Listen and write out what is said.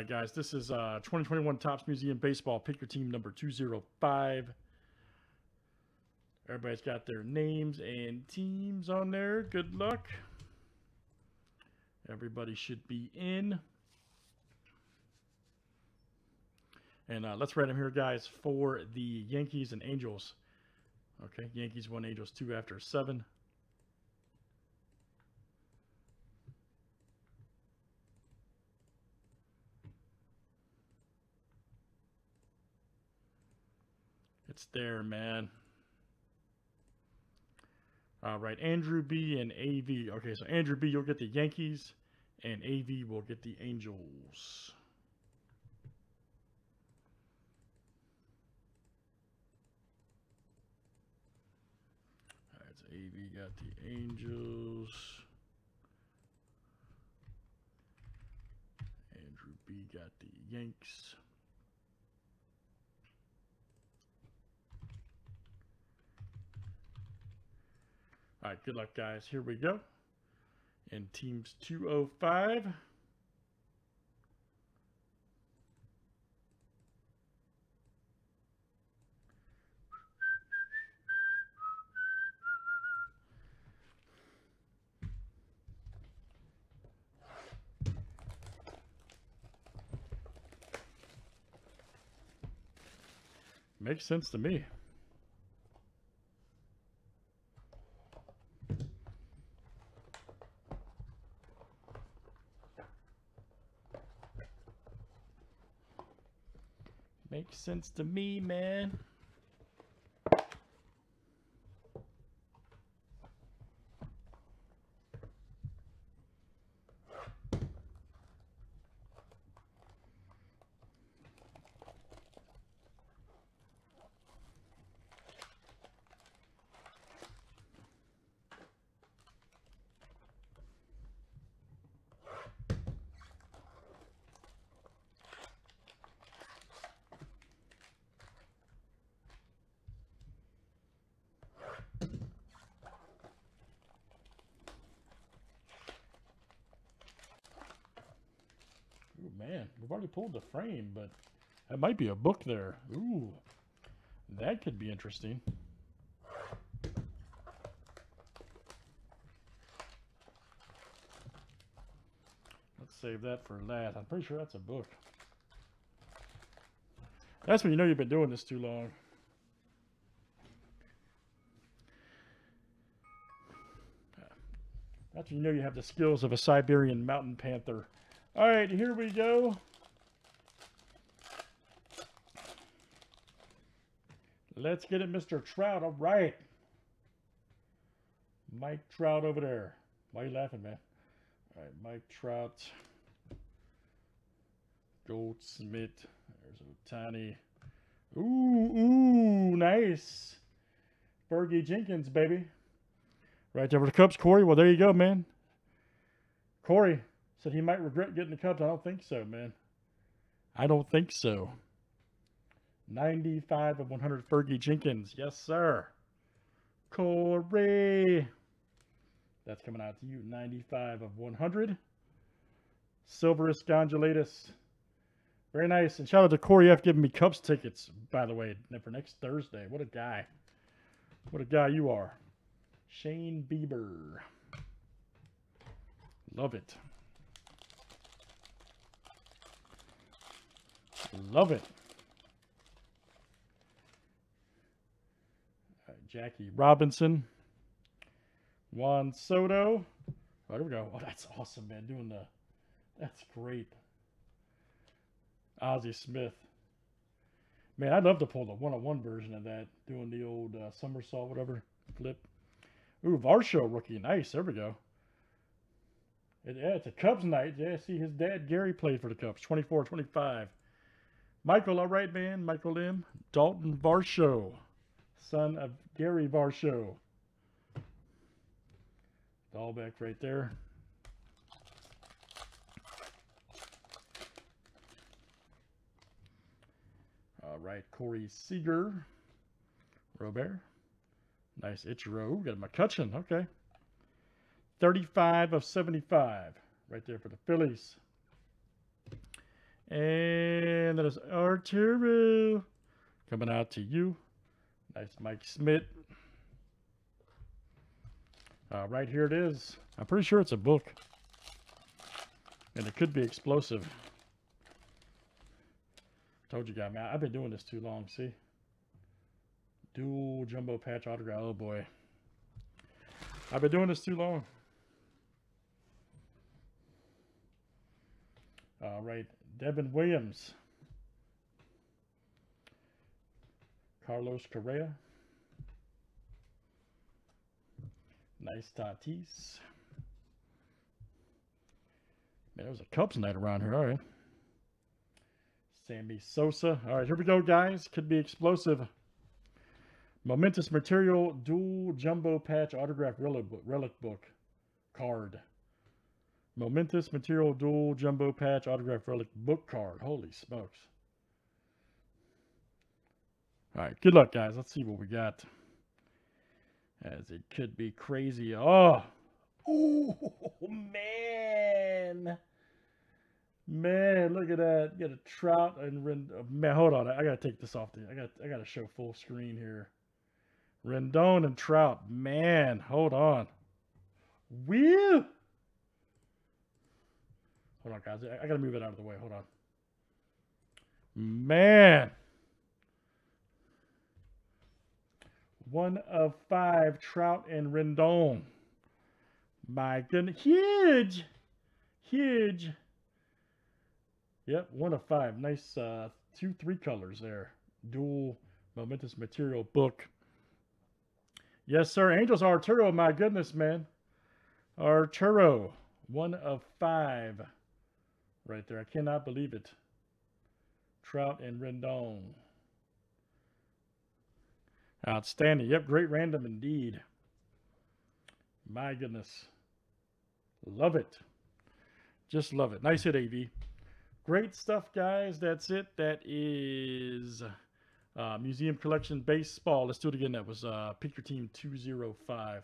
right, guys, this is uh, 2021 Topps Museum Baseball. Pick your team number 205. Everybody's got their names and teams on there. Good luck. Everybody should be in. And uh, let's write them here, guys, for the Yankees and Angels. Okay, Yankees 1, Angels 2 after 7. It's there, man. All right, Andrew B and AV. Okay, so Andrew B, you'll get the Yankees, and AV will get the Angels. All right, so AV got the Angels. Andrew B got the Yanks. All right, good luck, guys. Here we go. In teams 205. Makes sense to me. Makes sense to me, man. Ooh, man, we've already pulled the frame, but that might be a book there. Ooh, that could be interesting. Let's save that for last. I'm pretty sure that's a book. That's when you know you've been doing this too long. That's when you know you have the skills of a Siberian mountain panther. All right, here we go. Let's get it, Mr. Trout. All right. Mike Trout over there. Why are you laughing, man? All right, Mike Trout. Goldschmidt. There's Ohtani. Ooh, ooh, nice. Fergie Jenkins, baby. Right there for the Cubs, Corey. Well, there you go, man. Corey said he might regret getting the Cubs. I don't think so, man. I don't think so. 95 of 100 Fergie Jenkins. Yes, sir. Corey. That's coming out to you. 95 of 100. Silverus Gondolatus. Very nice. And shout out to Corey F. giving me Cubs tickets, by the way, for next Thursday. What a guy. What a guy you are. Shane Bieber. Love it. Love it. Jackie Robinson. Juan Soto. Oh, there we go. Oh, that's awesome, man. Doing the. That's great. Ozzie Smith. Man, I'd love to pull the one-on-one version of that, doing the old uh, somersault, whatever, flip. Ooh, Varsho rookie. Nice. There we go. It, yeah, it's a Cubs night. Yeah, see, his dad, Gary, played for the Cubs. 24 25. Michael, all right, man. Michael M. Dalton Varsho, son of Gary Varsho. Dalbec right there. All right, Corey Seager. Robert. Nice Ichiro. Got a McCutchen. Okay. 35 of 75. Right there for the Phillies. And that is Arturo coming out to you. Nice Mike Schmidt. Uh, right here it is. I'm pretty sure it's a book. And it could be explosive. Told you guys, man. I've been doing this too long. See? Dual jumbo patch autograph. Oh boy. I've been doing this too long. All right. Devin Williams. Carlos Correa. Nice Tatis. Man, there was a Cubs night around here. All right. Sammy Sosa. All right, here we go, guys. Could be explosive. Momentous Material Dual Jumbo Patch Autograph Relic Book, relic book Card. Momentous Material Dual Jumbo Patch Autograph Relic Book Card. Holy smokes. All right, good luck, guys. Let's see what we got. As it could be crazy. Oh, oh man. Man, look at that. Got a trout and Rendon. Oh, man, hold on. I gotta take this off. The, I got. I gotta show full screen here. Rendon and Trout. Man, hold on. Woo! Hold on, guys. I, I gotta move it out of the way. Hold on. Man. One of five, Trout and Rendon. My goodness. Huge. Huge. Yep, one of five. Nice uh, two, three colors there. Dual momentous material book. Yes, sir. Angels Arturo, my goodness, man. Arturo, one of five. Right there. I cannot believe it. Trout and Rendon. Outstanding. Yep, great random indeed. My goodness. Love it. Just love it. Nice hit, AV. Great stuff, guys. That's it. That is uh, Museum Collection Baseball. Let's do it again. That was uh, Pick Your Team 205.